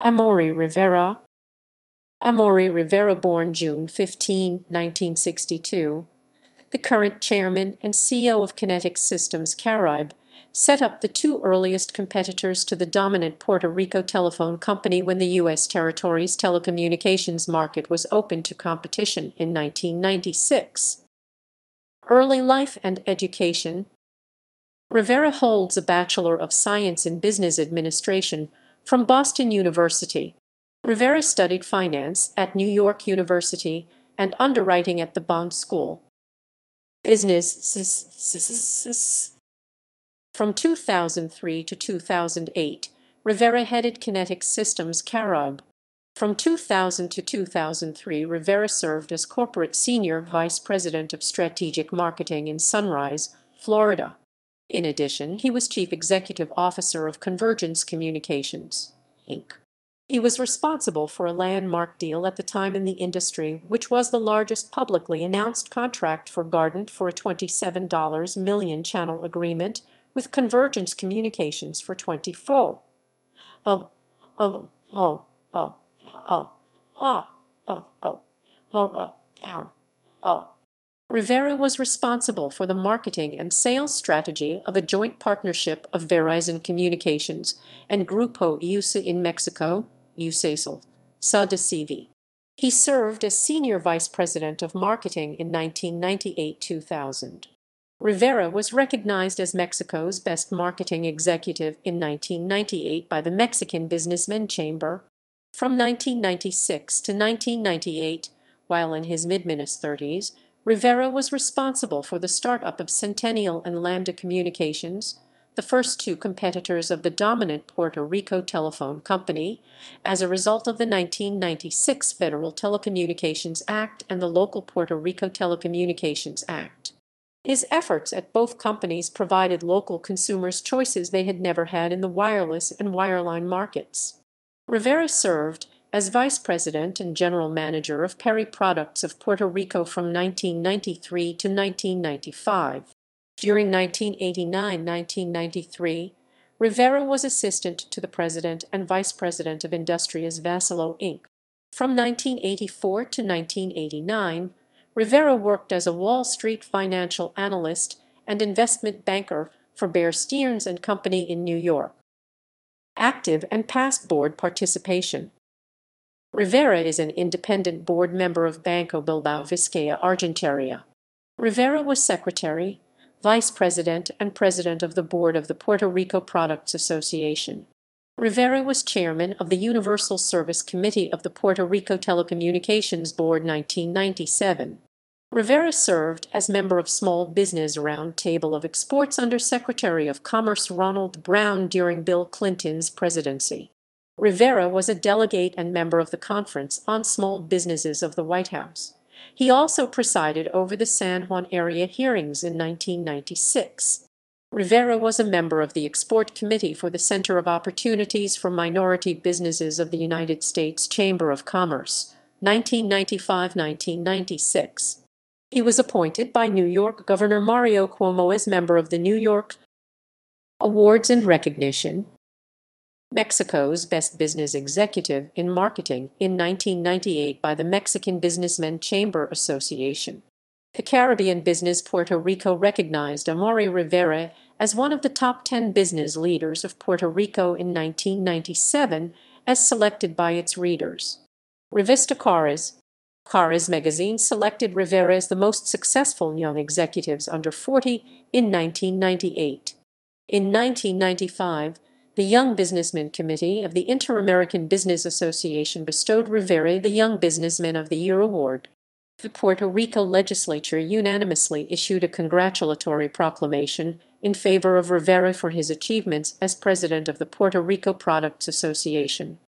Amaury Rivera Amaury Rivera born June 15, 1962, the current chairman and CEO of Kinetics Systems Caribe, set up the two earliest competitors to the dominant Puerto Rico telephone company when the U.S. territory's telecommunications market was open to competition in 1996. Early life and education Rivera holds a Bachelor of Science in Business Administration from Boston University. Rivera studied finance at New York University and underwriting at the Bond School. Business From 2003 to 2008, Rivera headed Kinetics Systems Caribe. From 2000 to 2003, Rivera served as corporate senior vice president of strategic marketing in Sunrise, Florida. In addition, he was chief executive officer of Convergence Communications, Inc. He was responsible for a landmark deal at the time in the industry, which was the largest publicly announced contract for Guardant for a $27 million channel agreement with Convergence Communications for 24. Oh, oh, oh, oh, oh, oh, oh, oh, oh, oh, oh. Rivera was responsible for the marketing and sales strategy of a joint partnership of Verizon Communications and Grupo IUSA in Mexico, SADA-CV. He served as Senior Vice President of Marketing in 1998-2000. Rivera was recognized as Mexico's best marketing executive in 1998 by the Mexican Businessmen Chamber. From 1996 to 1998, while in his mid-30s, Rivera was responsible for the startup of Centennial and Lambda Communications, the first two competitors of the dominant Puerto Rico telephone company, as a result of the 1996 Federal Telecommunications Act and the local Puerto Rico Telecommunications Act. His efforts at both companies provided local consumers choices they had never had in the wireless and wireline markets. Rivera served as vice president and general manager of Perry Products of Puerto Rico from 1993 to 1995. During 1989-1993, Rivera was assistant to the president and vice president of Industrias Vassallo Inc. From 1984 to 1989, Rivera worked as a Wall Street financial analyst and investment banker for Bear Stearns and Company in New York. Active and past board participation Rivera is an independent board member of Banco Bilbao Vizcaya Argentaria. Rivera was secretary, vice president, and president of the board of the Puerto Rico Products Association. Rivera was chairman of the Universal Service Committee of the Puerto Rico Telecommunications Board 1997. Rivera served as member of Small Business Roundtable of Exports under Secretary of Commerce Ronald Brown during Bill Clinton's presidency. Rivera was a delegate and member of the Conference on Small Businesses of the White House. He also presided over the San Juan area hearings in 1996. Rivera was a member of the Export Committee for the Center of Opportunities for Minority Businesses of the United States Chamber of Commerce, 1995-1996. He was appointed by New York Governor Mario Cuomo as member of the New York Awards and Recognition, Mexico's Best Business Executive in Marketing in 1998 by the Mexican Businessmen Chamber Association. The Caribbean Business Puerto Rico recognized Amaury Rivera as one of the top 10 business leaders of Puerto Rico in 1997 as selected by its readers. Revista Caras, Caras magazine selected Rivera as the most successful young executives under 40 in 1998. In 1995, the Young Businessman Committee of the Inter-American Business Association bestowed Rivera the Young Businessman of the Year award. The Puerto Rico legislature unanimously issued a congratulatory proclamation in favor of Rivera for his achievements as president of the Puerto Rico Products Association.